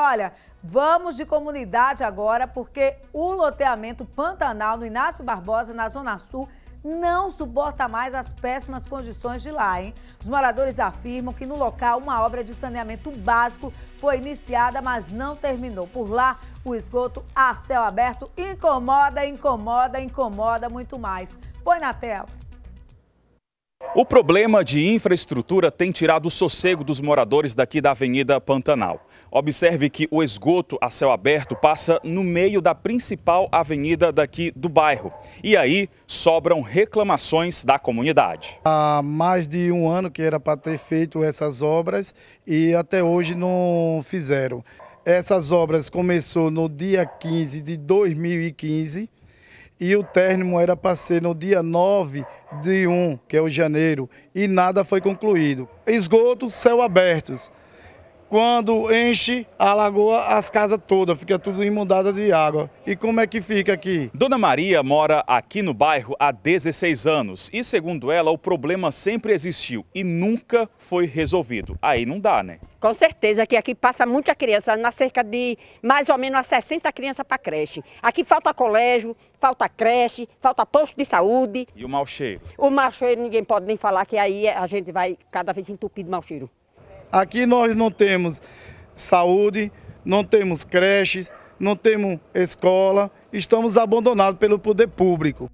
Olha, vamos de comunidade agora, porque o loteamento Pantanal no Inácio Barbosa, na Zona Sul, não suporta mais as péssimas condições de lá, hein? Os moradores afirmam que no local uma obra de saneamento básico foi iniciada, mas não terminou. Por lá, o esgoto a céu aberto incomoda, incomoda, incomoda muito mais. Põe na tela. O problema de infraestrutura tem tirado o sossego dos moradores daqui da Avenida Pantanal. Observe que o esgoto a céu aberto passa no meio da principal avenida daqui do bairro. E aí sobram reclamações da comunidade. Há mais de um ano que era para ter feito essas obras e até hoje não fizeram. Essas obras começou no dia 15 de 2015 e o término era para ser no dia 9 de 1, que é o janeiro, e nada foi concluído. Esgoto, céu abertos. Quando enche a lagoa, as casas todas, fica tudo inundada de água. E como é que fica aqui? Dona Maria mora aqui no bairro há 16 anos e, segundo ela, o problema sempre existiu e nunca foi resolvido. Aí não dá, né? Com certeza que aqui passa muita criança, na cerca de mais ou menos 60 crianças para creche. Aqui falta colégio, falta creche, falta posto de saúde. E o mau cheiro? O mau cheiro ninguém pode nem falar que aí a gente vai cada vez entupido de mau cheiro. Aqui nós não temos saúde, não temos creches, não temos escola, estamos abandonados pelo poder público.